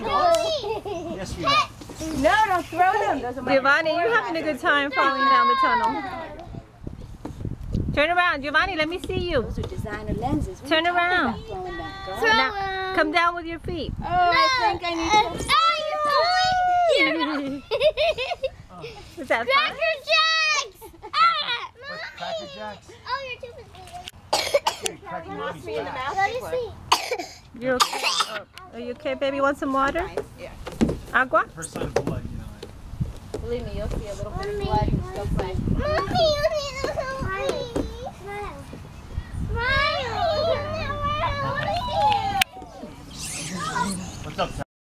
Yes, you are. No, don't throw them. Doesn't matter. Giovanni, you're having a good time falling down the tunnel. Turn around, Giovanni. Let me see you. Those are designer lenses. What Turn are you around. about throwing them, girl? Throw Now, come down with your feet. Oh, I think I need to. Oh, you're going. Is that fun? Cracker Jacks! Ah, What, Cracker! Jacks? Oh, you're too big. You're cracking mommy's back. Let me see. You're okay. Are you okay, baby? Want some water? Yeah. Agua? Her son of blood, you know. Believe me, you'll see a little bit of Mommy. blood and still play. Mommy, you need to help me. Smile. Smile. What is here? What's up,